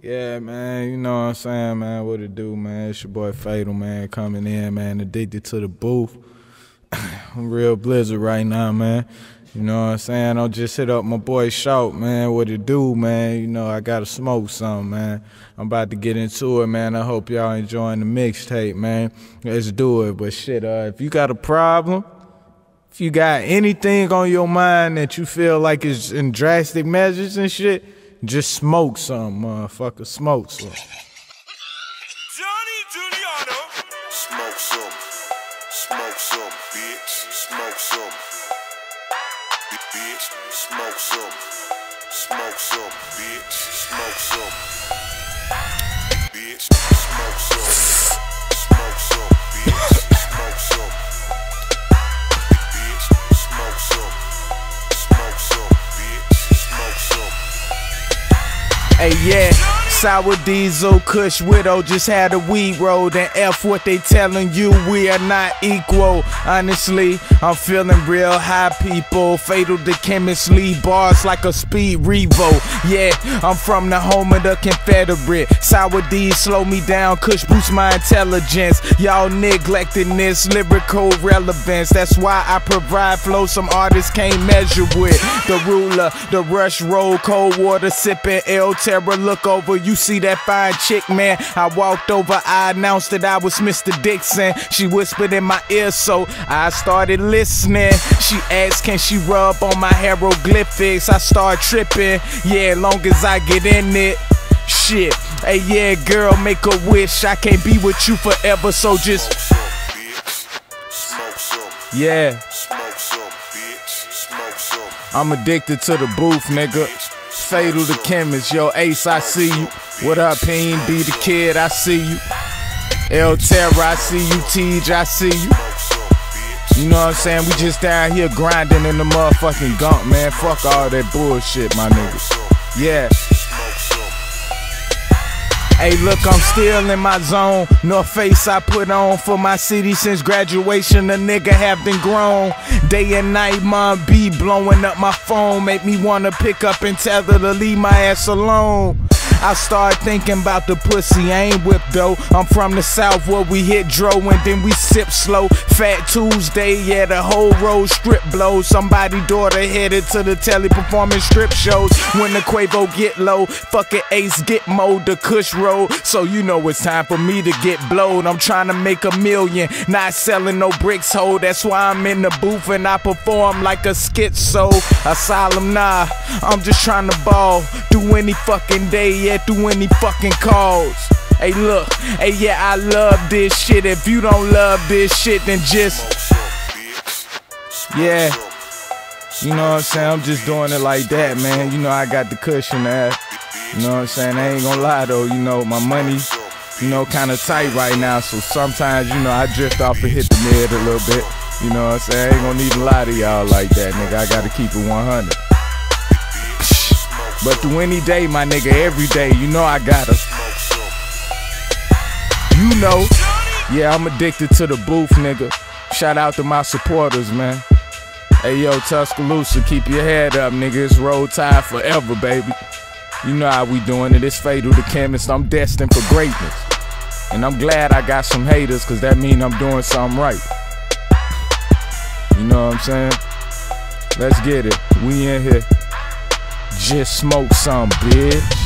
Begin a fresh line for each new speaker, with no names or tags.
Yeah, man, you know what I'm saying, man. What it do, man? It's your boy Fatal, man, coming in, man, addicted to the booth. I'm real blizzard right now, man. You know what I'm saying? I'll just hit up my boy Shout, man. What it do, man? You know, I gotta smoke some, man. I'm about to get into it, man. I hope y'all enjoying the mixtape, man. Let's do it. But shit, uh, if you got a problem, if you got anything on your mind that you feel like is in drastic measures and shit, just smoke some, motherfucker. Smoke some.
Johnny Giuliano.
Smoke some. Smoke some, bitch. Smoke some. B- Bitch, smoke some. Smoke some, bitch. Smoke some. Bitch, smoke some.
Hey, yeah. Sour diesel, Kush widow, just had a weed roll. And F what they telling you, we are not equal. Honestly, I'm feeling real high, people. Fatal Tha Chemist lead bars like a speed revo. Yeah, I'm from the home of the Confederate. Sour D slow me down, Kush boost my intelligence. Y'all neglecting this lyrical relevance. That's why I provide flow some artists can't measure with. The ruler, the rush roll, cold water sipping, L Terror look over. You see that fine chick, man? I walked over, I announced that I was Mr. Dixon. She whispered in my ear, so I started listening. She asked, Can she rub on my hieroglyphics? I start tripping, yeah, long as I get in it. Shit, hey, yeah, girl, make a wish. I can't be with you forever, so just,
Smoke some, bitch. Smoke some.
yeah.
Smoke some, bitch. Smoke some.
I'm addicted to the booth, nigga. Fatal Tha Chemist, yo, Ace, I see you. What up, Peen? Be the kid, I see you. El Terra, I see you. Tej, I see you. You know what I'm saying? We just down here grinding in the motherfucking gunk, man. Fuck all that bullshit, my niggas. Yeah. Hey, look, I'm still in my zone. No face I put on for my city since graduation. A nigga have been grown. Day and night, mom be blowing up my phone. Make me wanna pick up and tell her to leave my ass alone. I start thinking about the pussy, I ain't whipped though. I'm from the south where we hit dro and then we sip slow. Fat Tuesday, yeah, the whole road strip blows. Somebody daughter headed to the telly performing strip shows. When the Quavo get low, fucking Ace get mowed the Kush road. So you know it's time for me to get blowed. I'm trying to make a million, not selling no bricks, ho. That's why I'm in the booth and I perform like a schizo. Asylum, nah, I'm just trying to ball. Do any fucking day, do any fucking calls. Hey, look, hey, yeah, I love this shit. If you don't love this shit, then just, Yeah. you know what I'm saying? I'm just doing it like that, man. You know, I got the cushion there. You know what I'm saying? I ain't gonna lie though, you know, my money, you know, kinda tight right now. So sometimes, you know, I drift off and hit the mid a little bit. You know what I'm saying? I ain't gonna need even lie to y'all like that, nigga. I gotta keep it 100. But through any day, my nigga, every day, you know I gotta.
Smoke.
You know, yeah, I'm addicted to the booth, nigga. Shout out to my supporters, man. Hey, yo, Tuscaloosa, keep your head up, nigga. It's roll tide forever, baby. You know how we doing it. It's Fatal Tha Chemist. I'm destined for greatness. And I'm glad I got some haters, cause that mean I'm doing something right. You know what I'm saying? Let's get it. We in here. Just smoke some, bitch.